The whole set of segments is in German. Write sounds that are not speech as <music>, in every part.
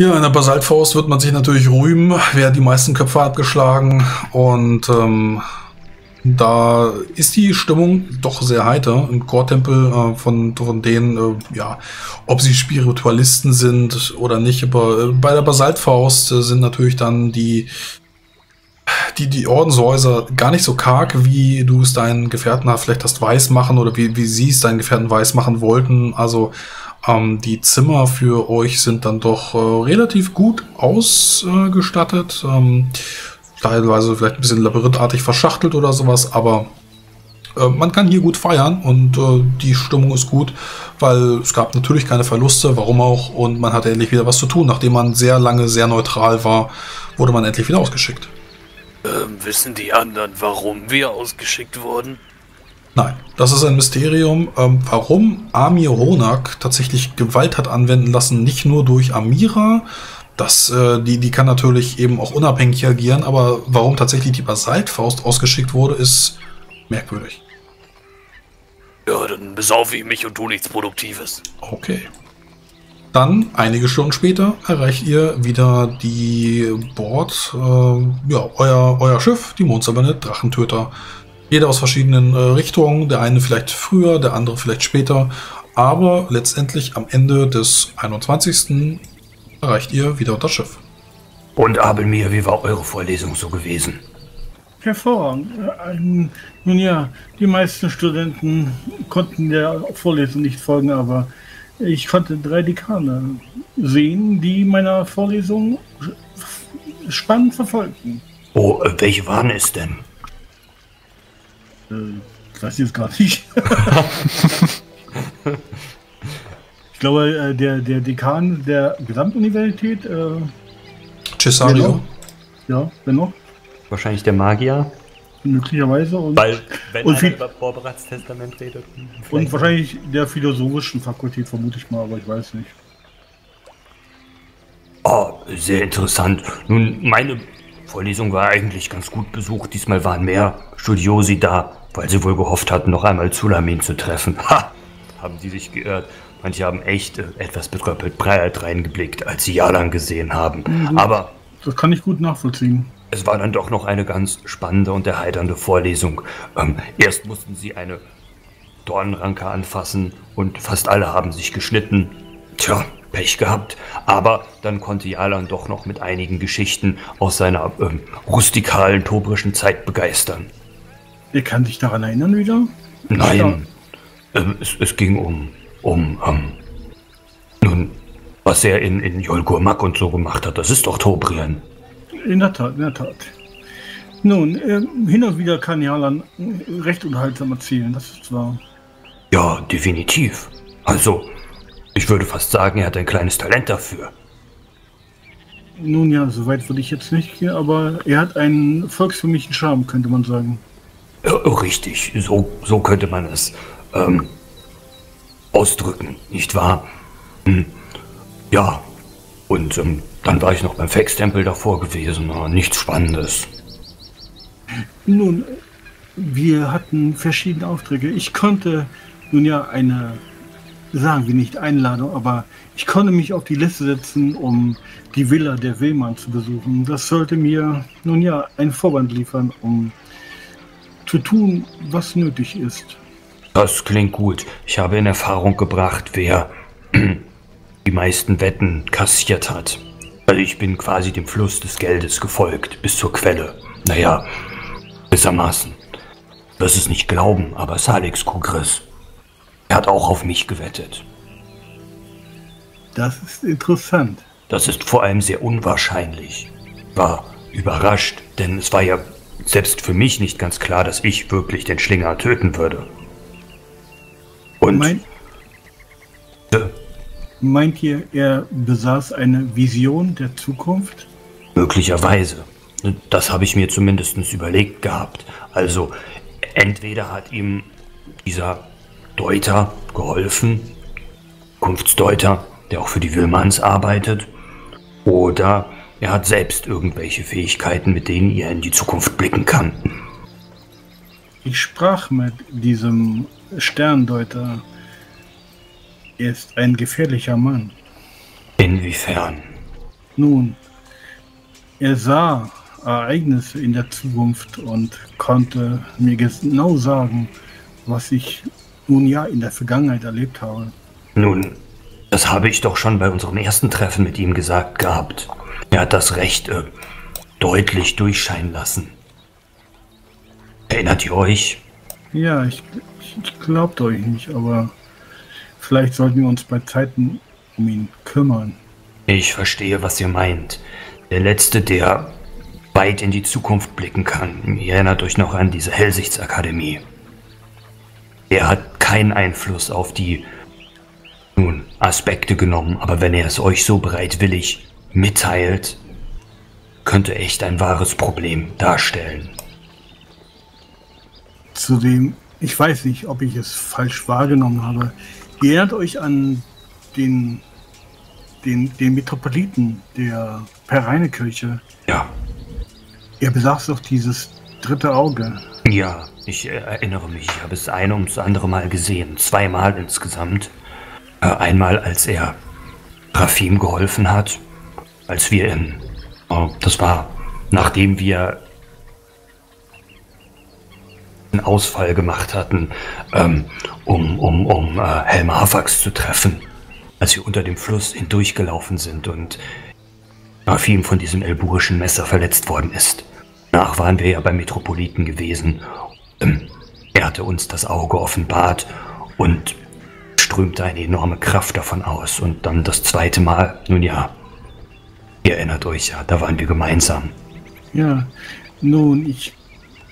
Ja, in der Basaltfaust wird man sich natürlich rühmen, wer die meisten Köpfe abgeschlagen und ähm, da ist die Stimmung doch sehr heiter im Chortempel äh, von, von denen, äh, ja, ob sie Spiritualisten sind oder nicht. Aber äh, bei der Basaltfaust äh, sind natürlich dann die, die, die Ordenshäuser gar nicht so karg, wie du es deinen Gefährten vielleicht hast weiß machen oder wie, wie sie es deinen Gefährten weiß machen wollten. Also ähm, die Zimmer für euch sind dann doch äh, relativ gut ausgestattet. Ähm, teilweise vielleicht ein bisschen labyrinthartig verschachtelt oder sowas, aber äh, man kann hier gut feiern und äh, die Stimmung ist gut, weil es gab natürlich keine Verluste, warum auch, und man hatte endlich wieder was zu tun. Nachdem man sehr lange sehr neutral war, wurde man endlich wieder ausgeschickt. Ähm, wissen die anderen, warum wir ausgeschickt wurden? Nein, das ist ein Mysterium, ähm, warum Amir Honak tatsächlich Gewalt hat anwenden lassen, nicht nur durch Amira, das, äh, die, die kann natürlich eben auch unabhängig agieren, aber warum tatsächlich die Basaltfaust ausgeschickt wurde, ist merkwürdig. Ja, dann besaufe ich mich und tu nichts Produktives. Okay. Dann, einige Stunden später, erreicht ihr wieder die Bord, äh, ja, euer, euer Schiff, die Mondsaberne Drachentöter. Jeder aus verschiedenen äh, Richtungen, der eine vielleicht früher, der andere vielleicht später. Aber letztendlich am Ende des 21 erreicht ihr wieder das Schiff. Und Abelmir, wie war eure Vorlesung so gewesen? Hervorragend. Ähm, nun ja, die meisten Studenten konnten der Vorlesung nicht folgen, aber ich konnte drei Dekane sehen, die meiner Vorlesung spannend verfolgten. Oh, äh, welche waren es denn? Äh, ich weiß jetzt gar nicht. <laughs> Ich glaube, äh, der, der Dekan der Gesamtuniversität. Äh, Cesario. Ja, wer noch? Wahrscheinlich der Magier. Möglicherweise. Und, Weil, wenn und einer über Vorberatstestament redet. Und wahrscheinlich der philosophischen Fakultät, vermute ich mal, aber ich weiß nicht. Oh, sehr interessant. Nun, meine Vorlesung war eigentlich ganz gut besucht. Diesmal waren mehr Studiosi da, weil sie wohl gehofft hatten, noch einmal Zulamin zu treffen. Ha! Haben die sich geirrt. Manche haben echt äh, etwas betröppelt Freiheit reingeblickt, als sie Jalan gesehen haben. Mhm. Aber. Das kann ich gut nachvollziehen. Es war dann doch noch eine ganz spannende und erheiternde Vorlesung. Ähm, erst mussten sie eine Dornenranke anfassen und fast alle haben sich geschnitten. Tja, Pech gehabt. Aber dann konnte Jalan doch noch mit einigen Geschichten aus seiner ähm, rustikalen, tobrischen Zeit begeistern. Ihr kann sich daran erinnern wieder? Nein. Ähm, es, es ging um um, ähm, nun, was er in, in Jolgurmak und so gemacht hat, das ist doch Tobrian. In der Tat, in der Tat. Nun, äh, hin und wieder kann Jalan recht unterhaltsam erzählen, das ist wahr. Ja, definitiv. Also, ich würde fast sagen, er hat ein kleines Talent dafür. Nun ja, soweit würde ich jetzt nicht gehen, aber er hat einen volksförmlichen Charme, könnte man sagen. Ja, richtig, so, so könnte man es ähm, ausdrücken, nicht wahr? Hm. Ja, und ähm, dann war ich noch beim Fax-Tempel davor gewesen, aber nichts Spannendes. Nun, wir hatten verschiedene Aufträge. Ich konnte nun ja eine, sagen wir nicht Einladung, aber ich konnte mich auf die Liste setzen, um die Villa der Willmann zu besuchen. Das sollte mir nun ja einen Vorwand liefern, um zu tun, was nötig ist. Das klingt gut. Ich habe in Erfahrung gebracht, wer <clears throat> die meisten Wetten kassiert hat. Also ich bin quasi dem Fluss des Geldes gefolgt, bis zur Quelle. Naja, gewissermaßen. Du wirst es nicht glauben, aber Salix Kugris, er hat auch auf mich gewettet. Das ist interessant. Das ist vor allem sehr unwahrscheinlich. War überrascht, denn es war ja selbst für mich nicht ganz klar, dass ich wirklich den Schlinger töten würde. Und mein, äh, meint ihr, er besaß eine Vision der Zukunft? Möglicherweise. Das habe ich mir zumindest überlegt gehabt. Also entweder hat ihm dieser Deuter geholfen, Kunftsdeuter, der auch für die Willmanns arbeitet, oder er hat selbst irgendwelche Fähigkeiten, mit denen er in die Zukunft blicken kann. Ich sprach mit diesem Sterndeuter. Er ist ein gefährlicher Mann. Inwiefern? Nun, er sah Ereignisse in der Zukunft und konnte mir genau sagen, was ich nun ja in der Vergangenheit erlebt habe. Nun, das habe ich doch schon bei unserem ersten Treffen mit ihm gesagt gehabt. Er hat das Recht äh, deutlich durchscheinen lassen. Erinnert ihr euch? Ja, ich, ich, glaubt euch nicht, aber vielleicht sollten wir uns bei Zeiten um ihn kümmern. Ich verstehe, was ihr meint. Der Letzte, der weit in die Zukunft blicken kann. Ihr erinnert euch noch an diese Hellsichtsakademie. Er hat keinen Einfluss auf die nun Aspekte genommen, aber wenn er es euch so bereitwillig mitteilt, könnte echt ein wahres Problem darstellen. Zudem, ich weiß nicht, ob ich es falsch wahrgenommen habe. Ihr erinnert euch an den, den, den Metropoliten der Pereinekirche. Ja, Er besaß doch dieses dritte Auge. ja, ich äh, erinnere mich. Ich habe es ein ums andere Mal gesehen. Zweimal insgesamt. Äh, einmal, als er Rafim geholfen hat, als wir in. Oh, das war, nachdem wir einen Ausfall gemacht hatten, ähm, um, um, um äh, Helma Hafax zu treffen, als wir unter dem Fluss hindurchgelaufen sind und Rafim von diesem elburischen Messer verletzt worden ist. Nach waren wir ja beim Metropoliten gewesen. Ähm, er hatte uns das Auge offenbart und strömte eine enorme Kraft davon aus. Und dann das zweite Mal, nun ja, ihr erinnert euch ja, da waren wir gemeinsam. Ja, nun, ich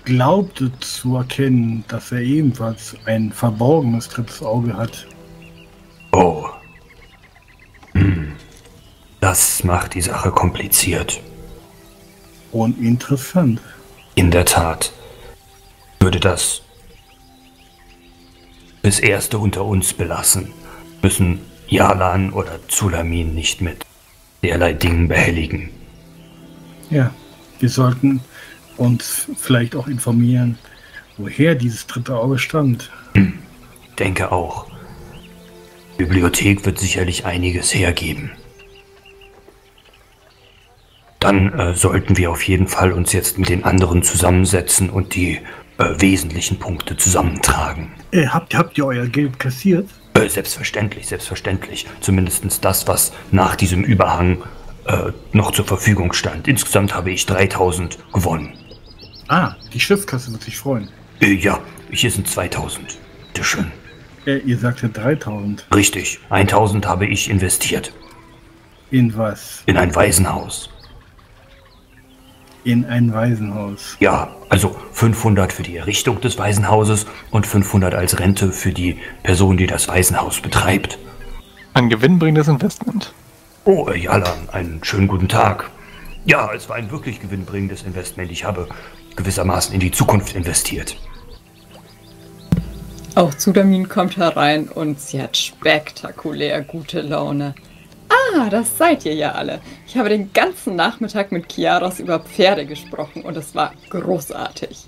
glaubte zu erkennen, dass er ebenfalls ein verborgenes drittes Auge hat. Oh. Hm. Das macht die Sache kompliziert. Und interessant. In der Tat würde das das Erste unter uns belassen, müssen Jalan oder Zulamin nicht mit derlei Dingen behelligen. Ja, wir sollten uns vielleicht auch informieren, woher dieses dritte Auge stammt. Denke auch. Die Bibliothek wird sicherlich einiges hergeben. Dann äh, sollten wir auf jeden Fall uns jetzt mit den anderen zusammensetzen und die äh, wesentlichen Punkte zusammentragen. Äh, habt, habt ihr euer Geld kassiert? Äh, selbstverständlich, selbstverständlich. Zumindest das, was nach diesem Überhang äh, noch zur Verfügung stand. Insgesamt habe ich 3000 gewonnen. Ah, die Schiffskasse wird sich freuen. Äh, ja, hier sind 2000. Bitteschön. Äh, ihr sagte 3000. Richtig, 1000 habe ich investiert. In was? In ein Waisenhaus. In ein Waisenhaus. Ja, also 500 für die Errichtung des Waisenhauses und 500 als Rente für die Person, die das Waisenhaus betreibt. Ein gewinnbringendes Investment. Oh, Jalan, einen schönen guten Tag. Ja, es war ein wirklich gewinnbringendes Investment. Ich habe gewissermaßen in die Zukunft investiert. Auch Sudamin kommt herein und sie hat spektakulär gute Laune. Ah, das seid ihr ja alle. Ich habe den ganzen Nachmittag mit Kiaros über Pferde gesprochen und es war großartig.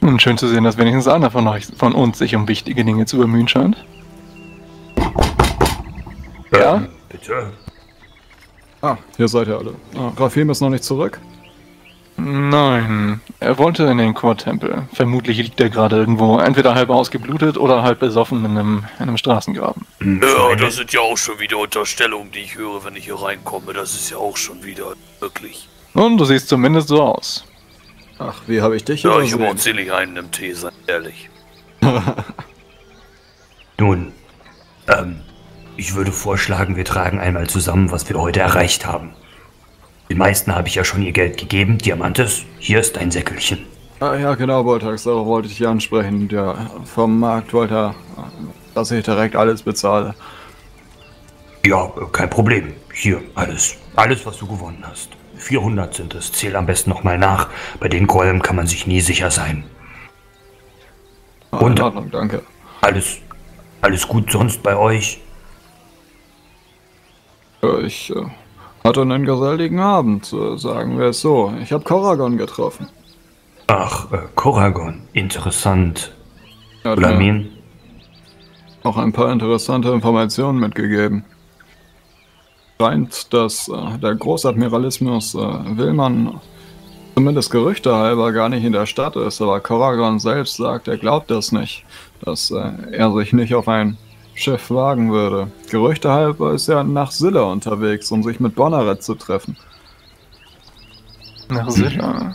Nun, schön zu sehen, dass wenigstens einer von euch, von uns sich um wichtige Dinge zu bemühen scheint. Ja? Bitte. Ah, hier seid ihr alle. Ah, Rafim ist noch nicht zurück. Nein, er wollte in den Chortempel. Vermutlich liegt er gerade irgendwo, entweder halb ausgeblutet oder halb besoffen in einem, in einem Straßengraben. Hm, Ja, das sind ja auch schon wieder Unterstellungen, die ich höre, wenn ich hier reinkomme. Das ist ja auch schon wieder wirklich. Nun, du siehst zumindest so aus. Ach, wie habe ich dich Ja, ich habe auch einen im Tee, sei ehrlich. <laughs> Nun, ähm, ich würde vorschlagen, wir tragen einmal zusammen, was wir heute erreicht haben. Den meisten habe ich ja schon ihr Geld gegeben. Diamantes, hier ist dein Säckelchen. Ah, ja, genau, Boltax, darauf wollte ich dich ansprechen. Der vom Markt wollte er, dass ich direkt alles bezahle. Ja, kein Problem. Hier, alles. Alles, was du gewonnen hast. 400 sind es. Zähl am besten nochmal nach. Bei den Golem kann man sich nie sicher sein. Ah, Und- in Ordnung, danke. Alles, alles gut sonst bei euch? Äh, Ich äh, hatte einen geselligen Abend, sagen wir es so. Ich habe Koragon getroffen. Ach, äh, Koragon. Interessant. Er hat Ulamin? auch ein paar interessante Informationen mitgegeben. scheint, dass äh, der Großadmiralismus äh, Willmann zumindest Gerüchte halber gar nicht in der Stadt ist, aber Koragon selbst sagt, er glaubt das nicht, dass äh, er sich nicht auf ein Schiff wagen würde. Gerüchte halber ist er nach Silla unterwegs, um sich mit Bonnaret zu treffen. Nach Silla.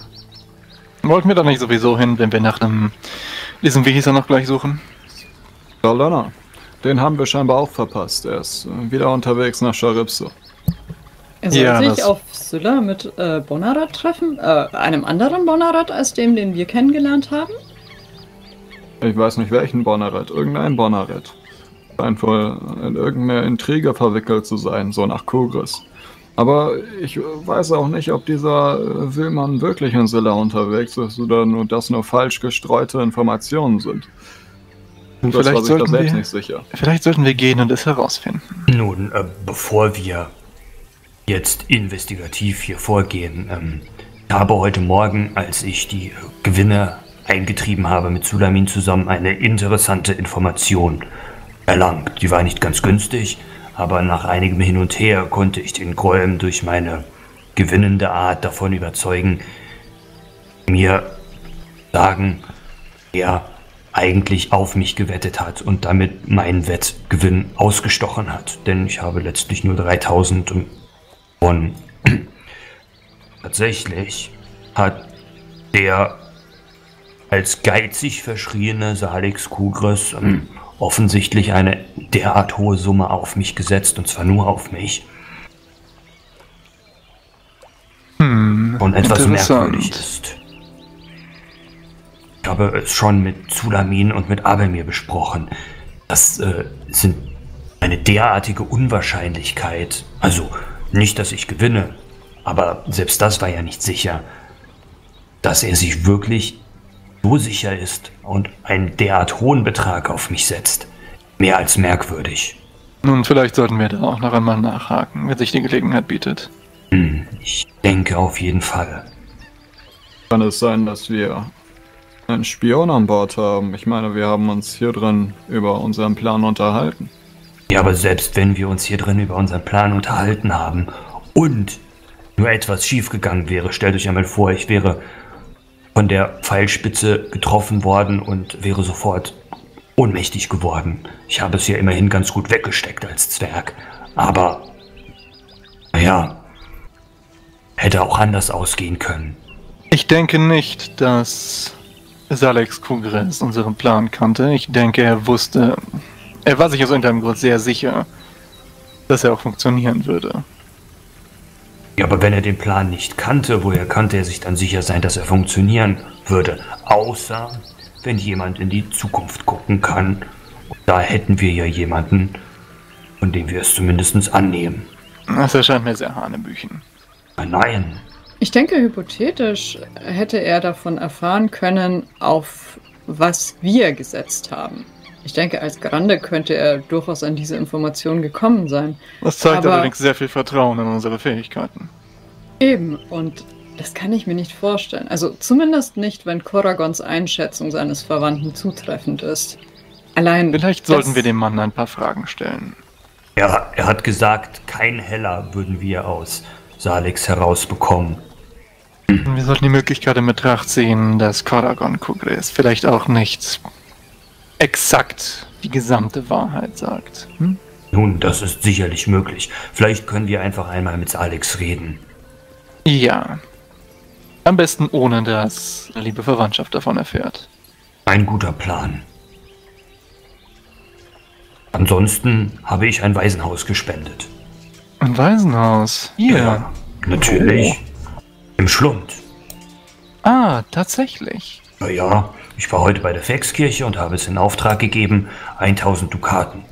Wollten wir da nicht sowieso hin, wenn wir nach einem. diesem, wie hieß er noch gleich suchen? Charlonna, den haben wir scheinbar auch verpasst. Er ist äh, wieder unterwegs nach Charipso. Er soll Ja, sich auf Sylla mit äh, Bonarat treffen? Äh, einem anderen Bonarat als dem, den wir kennengelernt haben? Ich weiß nicht welchen Bonnaret, irgendein Bonnaret. Scheint wohl in irgendeine Intrige verwickelt zu sein, so nach Kugris. Aber ich weiß auch nicht, ob dieser äh, Willmann wirklich in Silla unterwegs ist oder nur das nur falsch gestreute Informationen sind. Und Das war vielleicht sich da sollten, selbst wir, nicht sicher. vielleicht sollten wir gehen und es herausfinden. Nun, äh, bevor wir jetzt investigativ hier vorgehen, ähm, ich habe heute Morgen, als ich die äh, Gewinne eingetrieben habe mit Sulamin zusammen, eine interessante Information erlangt. Die war nicht ganz günstig, aber nach einigem Hin und Her konnte ich den Gräuem durch meine gewinnende Art davon überzeugen, mir sagen, er eigentlich auf mich gewettet hat und damit meinen Wettgewinn ausgestochen hat. Denn ich habe letztlich nur 3000 gewonnen. <clears throat> Tatsächlich hat der als geizig verschriene Salix Kugris ähm, offensichtlich eine derart hohe Summe auf mich gesetzt, und zwar nur auf mich. Hm. Und etwas merkwürdig ist. Ich habe es schon mit Zulamin und mit Abelmir besprochen. Das äh, sind eine derartige Unwahrscheinlichkeit. Also nicht, dass ich gewinne, aber selbst das war ja nicht sicher, dass er sich wirklich so sicher ist und einen derart hohen Betrag auf mich setzt. Mehr als merkwürdig. Nun, vielleicht sollten wir da auch noch einmal nachhaken, wenn sich die Gelegenheit bietet. Hm, ich denke auf jeden Fall. Kann es sein, dass wir einen Spion an Bord haben? Ich meine, wir haben uns hier drin über unseren Plan unterhalten. Ja, aber selbst wenn wir uns hier drin über unseren Plan unterhalten haben und nur etwas schiefgegangen wäre, stellt euch einmal vor, ich wäre von der Pfeilspitze getroffen worden und wäre sofort ohnmächtig geworden. Ich habe es ja immerhin ganz gut weggesteckt als Zwerg. Aber, naja, hätte auch anders ausgehen können. Ich denke nicht, dass Salex Kugres unseren Plan kannte. Ich denke, er wusste, er war sich aus irgendeinem Grund sehr sicher, dass er auch funktionieren würde. Ja, aber wenn er den Plan nicht kannte, woher kannte er sich dann sicher sein, dass er funktionieren würde? Außer, wenn jemand in die Zukunft gucken kann. Und da hätten wir ja jemanden, von dem wir es zumindest annehmen. Das erscheint mir sehr hanebüchen. Nein, Ich denke, hypothetisch hätte er davon erfahren können, auf was wir gesetzt haben. Ich denke, als Grande könnte er durchaus an diese Information gekommen sein. Das zeigt Aber- allerdings sehr viel Vertrauen in unsere Fähigkeiten. Eben, und das kann ich mir nicht vorstellen. Also zumindest nicht, wenn Koragons Einschätzung seines Verwandten zutreffend ist. Allein. Vielleicht sollten wir dem Mann ein paar Fragen stellen. er, er hat gesagt, kein Heller würden wir aus Salix herausbekommen. Wir sollten die Möglichkeit in Betracht ziehen, dass Koragon Kugres vielleicht auch nicht exakt die gesamte Wahrheit sagt. Hm? Nun, das ist sicherlich möglich. Vielleicht können wir einfach einmal mit Salix reden. Ja. Am besten ohne, dass eine liebe Verwandtschaft davon erfährt. Ein guter Plan. Ansonsten habe ich ein Waisenhaus gespendet. Ein Waisenhaus. Hier. Natürlich. Im Schlund. Ah, tatsächlich. Naja, ich war heute bei der Fexkirche und habe es in Auftrag gegeben, 1000 Dukaten.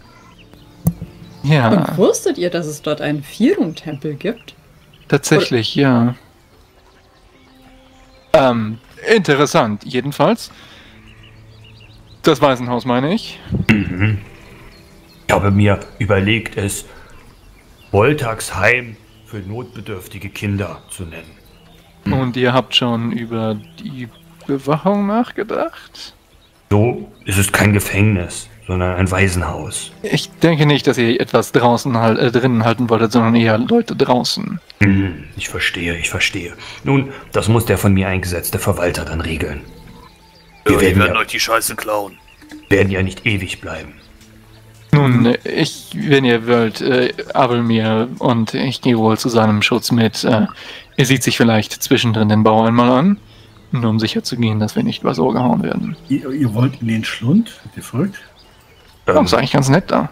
Ja, Und wusstet ihr, dass es dort einen Firun-Tempel gibt? tatsächlich, ja. Ähm, interessant, jedenfalls. Das Waisenhaus meine ich. Mhm. Ich habe mir überlegt, es Wolltagsheim für notbedürftige Kinder zu nennen. Und ihr habt schon über die Bewachung nachgedacht? So ist es kein Gefängnis, sondern ein Waisenhaus. Ich denke nicht, dass ihr etwas draußen halt, äh, drinnen halten wolltet, sondern eher Leute draußen. Hm, ich verstehe, ich verstehe. Nun, das muss der von mir eingesetzte Verwalter dann regeln. Ja, Wir die werden werden ja- euch die Scheiße klauen. Werden ja nicht ewig bleiben. Nun, ich, wenn ihr wollt, äh, Abelmir und ich gehe wohl zu seinem Schutz mit. Äh, er sieht sich vielleicht zwischendrin den Bau einmal an, nur um sicher zu gehen, dass wir nicht übers Ohr gehauen werden. Ihr, ihr wollt in den Schlund? Seid ihr verrückt? Ja, ist eigentlich ganz nett da.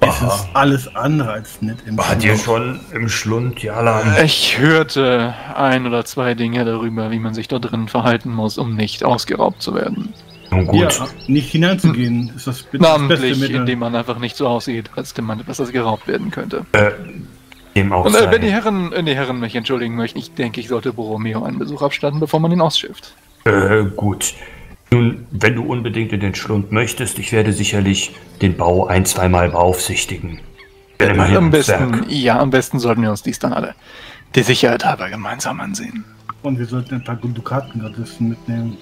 Es ist alles andere als nett im Hat ihr Schlund. schon im Schlund, Jalan? Ich hörte ein oder zwei Dinge darüber, wie man sich da drin verhalten muss, um nicht ausgeraubt zu werden. Nun gut. Ja, nicht hineinzugehen, ist das, bitte das beste Namentlich, Mittel. indem man einfach nicht so aussieht, als wenn man etwas das geraubt werden könnte. Äh, dem auch Und äh, wenn die. Herren, wenn die Herren mich entschuldigen möchten, ich denke, ich sollte Borromeo einen Besuch abstatten, bevor man ihn ausschifft. Äh, gut. Nun, wenn du unbedingt in den Schlund möchtest, ich werde sicherlich den Bau ein, zweimal beaufsichtigen. Bin immerhin am besten, ja, am besten sollten wir uns dies dann alle der Sicherheit halber gemeinsam ansehen. Und wir sollten ein paar Dukatengardisten mitnehmen.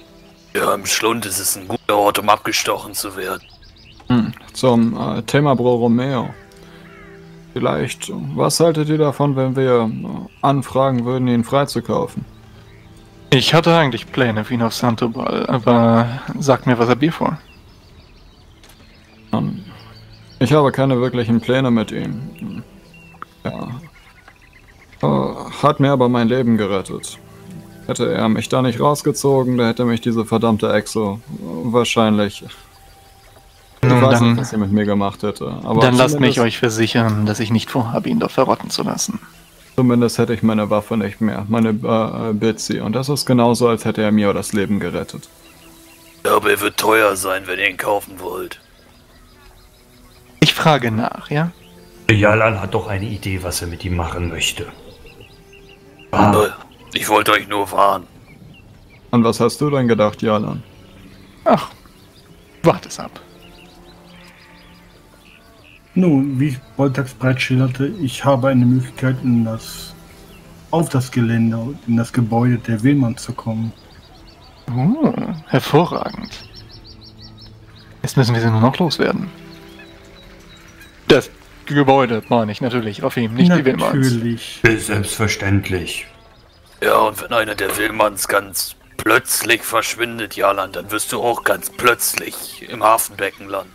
Ja, im Schlund ist es ein guter Ort, um abgestochen zu werden. Zum äh, Thema Borromeo. Vielleicht, was haltet ihr davon, wenn wir äh, anfragen würden, ihn freizukaufen? Ich hatte eigentlich Pläne für ihn auf Santobal, aber sagt mir, was habt ihr vor? Ich habe keine wirklichen Pläne mit ihm. Ja. Äh, Hat mir aber mein Leben gerettet. Hätte er mich da nicht rausgezogen, da hätte mich diese verdammte Exo äh, wahrscheinlich. Ich Nun, weiß dann- nicht, was sie mit mir gemacht hätte. Aber Dann lasst mich euch versichern, dass ich nicht vorhabe, ihn dort verrotten zu lassen. Zumindest hätte ich meine Waffe nicht mehr, meine äh, Bitsy. Und das ist genauso, als hätte er mir das Leben gerettet. Ja, aber er wird teuer sein, wenn ihr ihn kaufen wollt. Ich frage nach, ja? Jalan hat doch eine Idee, was er mit ihm machen möchte. Ah, Ich wollte euch nur warnen. An was hast du denn gedacht, Jalan? Ach, wart es ab. Nun, wie Boltax bereits schilderte, ich habe eine Möglichkeit, in das, auf das Gelände und in das Gebäude der Willmann zu kommen. Oh, hervorragend. Jetzt müssen wir sie nur noch loswerden. Das Gebäude meine ich natürlich, Rafim, nicht die Wilmans. Natürlich. selbstverständlich. Ja, und wenn einer der Willmanns ganz plötzlich verschwindet, Jalan, dann wirst du auch ganz plötzlich im Hafenbecken landen.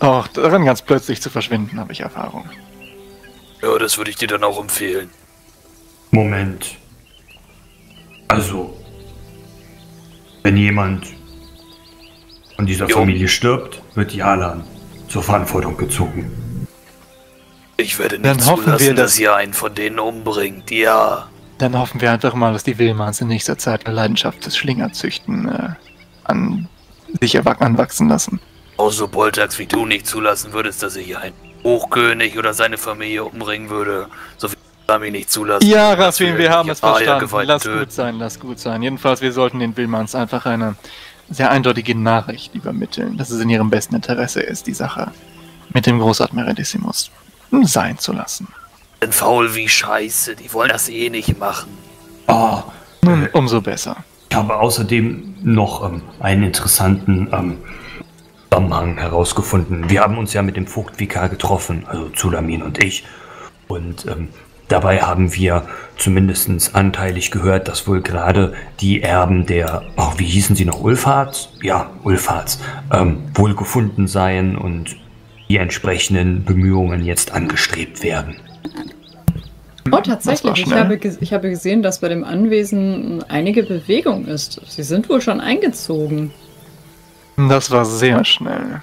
Auch daran ganz plötzlich zu verschwinden, habe ich Erfahrung. Ja, das würde ich dir dann auch empfehlen. Moment. Also, wenn jemand von dieser Jo. Familie stirbt, wird Jalan zur Verantwortung gezogen. Ich werde Dann nicht hoffen wir, zulassen, dass- dass ihr einen von denen umbringt. Ja. Dann hoffen wir einfach mal, dass die Wilmans in nächster Zeit eine Leidenschaft des Schlingerzüchten äh, an sich anwachsen lassen. Auch so Boltax wie du nicht zulassen würdest, dass ich einen Hochkönig oder seine Familie umbringen würde. So viel Sami nicht zulassen. Ja, Raswin, wir haben es verstanden. Lass töten. gut sein, lass gut sein. Jedenfalls, wir sollten den Wilmans einfach eine sehr eindeutige Nachricht übermitteln, dass es in ihrem besten Interesse ist, die Sache mit dem Großadmiralissimus sein zu lassen. Denn faul wie Scheiße, die wollen das eh nicht machen. Ah, Nun, umso besser. ich habe außerdem noch ähm, einen interessanten ähm, Zusammenhang herausgefunden. Wir haben uns ja mit dem Vogtvikar getroffen, also Zulamin und ich. Und ähm, dabei haben wir zumindest anteilig gehört, dass wohl gerade die Erben der, oh, wie hießen sie noch, Ulfarts? Ja, Ulfarts, ähm, wohl gefunden seien und die entsprechenden Bemühungen jetzt angestrebt werden. Oh, tatsächlich. Ich habe, ich habe gesehen, dass bei dem Anwesen einige Bewegung ist. Sie sind wohl schon eingezogen. Das war sehr schnell.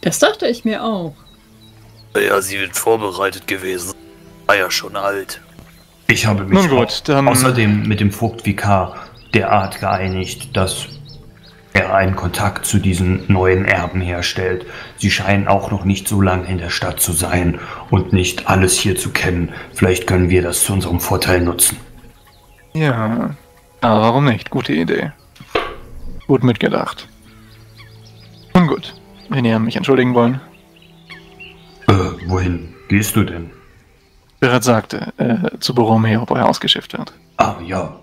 Das dachte ich mir auch. Ja, sie wird vorbereitet gewesen. War ja schon alt. Ich habe mich Nun gut, dann- außerdem mit dem Vogtvikar derart geeinigt, dass er einen Kontakt zu diesen neuen Erben herstellt. Sie scheinen auch noch nicht so lange in der Stadt zu sein und nicht alles hier zu kennen. Vielleicht können wir das zu unserem Vorteil nutzen. Ja, aber warum nicht? Gute Idee. Gut mitgedacht. Nun gut, wenn ihr mich entschuldigen wollen. Äh, wohin gehst du denn? Bereits sagte, äh, zu Borromeo, wo er ausgeschifft wird. Ah, ja,